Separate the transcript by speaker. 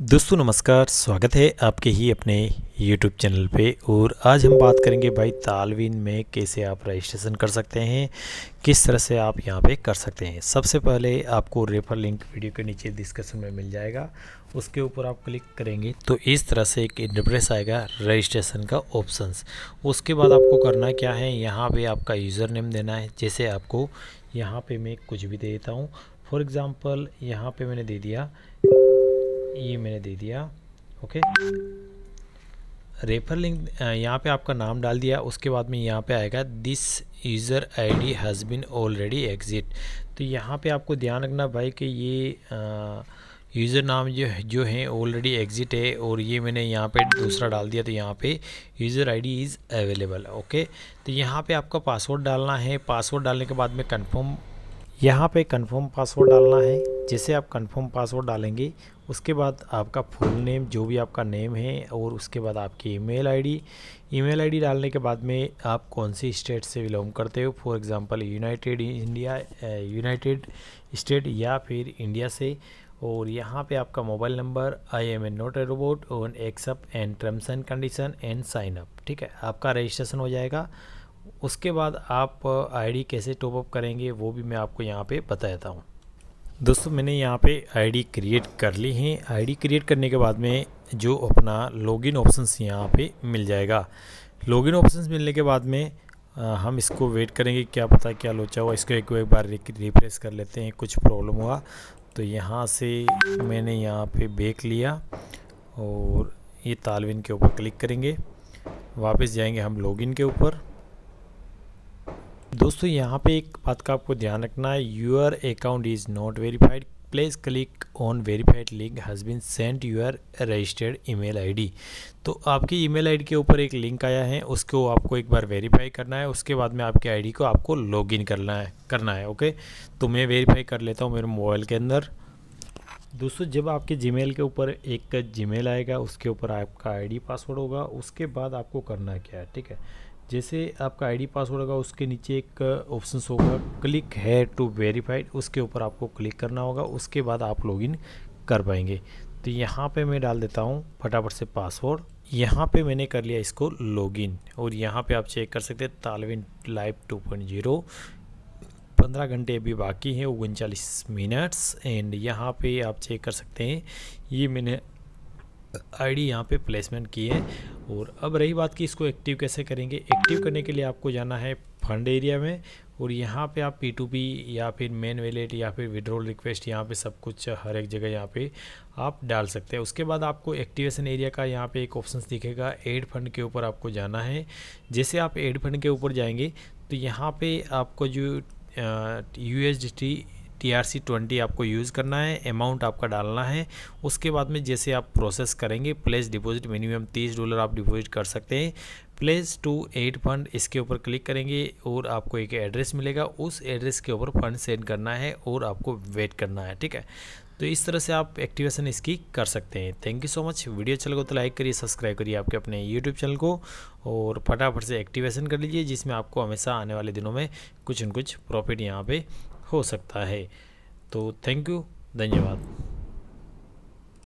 Speaker 1: दोस्तों नमस्कार, स्वागत है आपके ही अपने YouTube चैनल पे। और आज हम बात करेंगे भाई तालवीन में कैसे आप रजिस्ट्रेशन कर सकते हैं, किस तरह से आप यहाँ पे कर सकते हैं। सबसे पहले आपको रेफर लिंक वीडियो के नीचे डिस्क्रिप्शन में मिल जाएगा। उसके ऊपर आप क्लिक करेंगे तो इस तरह से एक इंटरप्रेस आएगा रजिस्ट्रेशन का ऑप्शंस उसके बाद आपको करना क्या है, यहाँ पर आपका यूज़र नेम देना है। जैसे आपको यहाँ पर मैं कुछ भी दे देता हूँ। फॉर एग्ज़ाम्पल यहाँ पर मैंने दे दिया ये मैंने दे दिया, ओके? रेफर लिंक यहाँ पे आपका नाम डाल दिया, उसके बाद में यहाँ पे आएगा this user ID has been already exit तो यहाँ पे आपको ध्यान रखना भाई कि ये यूज़र नाम जो जो है ऑलरेडी एग्ज़िट है, और ये मैंने यहाँ पे दूसरा डाल दिया तो यहाँ पे user ID is available okay? तो यहाँ पे आपका पासवर्ड डालना है पासवर्ड डालने के बाद में कंफर्म यहाँ पे कंफर्म पासवर्ड डालना है। जैसे आप कंफर्म पासवर्ड डालेंगे, उसके बाद आपका फुल नेम जो भी आपका नेम है, और उसके बाद आपकी ईमेल आईडी ईमेल आईडी डालने के बाद में आप कौन सी स्टेट से बिलोंग करते हो? For example United India United State या फिर इंडिया से। और यहाँ पे आपका mobile number I am an not a robot on accept and terms and condition and sign up ठीक है? आपका रजिस्ट्रेशन हो जाएगा। उसके बाद आप आईडी कैसे टॉपअप करेंगे वो भी मैं आपको यहाँ पे बता देता हूँ। दोस्तों मैंने यहाँ पे आईडी क्रिएट कर ली है। आईडी क्रिएट करने के बाद में जो अपना लॉगिन ऑप्शंस यहाँ पे मिल जाएगा। लॉगिन ऑप्शंस मिलने के बाद में आ, हम इसको वेट करेंगे क्या पता क्या लोचा हुआ इसको एक, एक बार रिप्रेस कर लेते हैं कुछ प्रॉब्लम हुआ। तो यहाँ से मैंने यहाँ पे बेक लिया और ये तालविन के ऊपर क्लिक करेंगे। वापस जाएँगे हम लॉगिन के ऊपर। दोस्तों, यहाँ पे एक बात का आपको ध्यान रखना है। Your account is not verified please click on verified link has been sent your registered email ID तो आपकी ईमेल आईडी के ऊपर एक लिंक आया है, उसको आपको एक बार वेरीफाई करना है। उसके बाद में आपके आईडी को आपको लॉगिन करना है करना है ओके तो मैं वेरीफाई कर लेता हूँ मेरे मोबाइल के अंदर। दोस्तों, जब आपके जीमेल के ऊपर एक जीमेल आएगा, उसके ऊपर आपका आईडी पासवर्ड होगा, उसके बाद आपको करना क्या है, ठीक है? जैसे आपका आईडी पासवर्ड होगा, उसके नीचे एक ऑप्शन होगा क्लिक है टू वेरीफाइड उसके ऊपर आपको क्लिक करना होगा, उसके बाद आप लॉगिन कर पाएँगे। तो यहाँ पे मैं डाल देता हूँ फटाफट से पासवर्ड यहाँ पे मैंने कर लिया इसको लॉगिन और यहाँ पे आप चेक कर सकते हैं तालविन लाइव 2.0 पंद्रह घंटे अभी बाकी हैं, उनचालीस मिनट्स एंड यहाँ पे आप चेक कर सकते हैं, ये मैंने आईडी यहाँ पे प्लेसमेंट की है। और अब रही बात कि इसको एक्टिव कैसे करेंगे? एक्टिव करने के लिए आपको जाना है फंड एरिया में। और यहाँ पे आप पी टू पी या फिर मेन वेलेट या फिर विड्रोल रिक्वेस्ट यहाँ पे सब कुछ हर एक जगह यहाँ पे आप डाल सकते हैं। उसके बाद आपको एक्टिवेशन एरिया का यहाँ पे एक ऑप्शन दिखेगा। एड फंड के ऊपर आपको जाना है। जैसे आप एड फंड के ऊपर जाएँगे तो यहाँ पे आपको जो U S T R C twenty आपको यूज़ करना है अमाउंट आपका डालना है, उसके बाद में जैसे आप प्रोसेस करेंगे प्लेस डिपॉजिट मिनिमम तीस डॉलर आप डिपॉजिट कर सकते हैं प्लेस टू एट फंड इसके ऊपर क्लिक करेंगे और आपको एक एड्रेस मिलेगा, उस एड्रेस के ऊपर फंड सेंड करना है और आपको वेट करना है, ठीक है? तो इस तरह से आप एक्टिवेशन इसकी कर सकते हैं। Thank you so much video अच्छा लगे तो लाइक करिए सब्सक्राइब करिए आपके अपने यूट्यूब चैनल को और फटाफट से एक्टिवेशन कर लीजिए, जिसमें आपको हमेशा आने वाले दिनों में कुछ न कुछ प्रॉफिट यहाँ पे हो सकता है। तो थैंक यू धन्यवाद।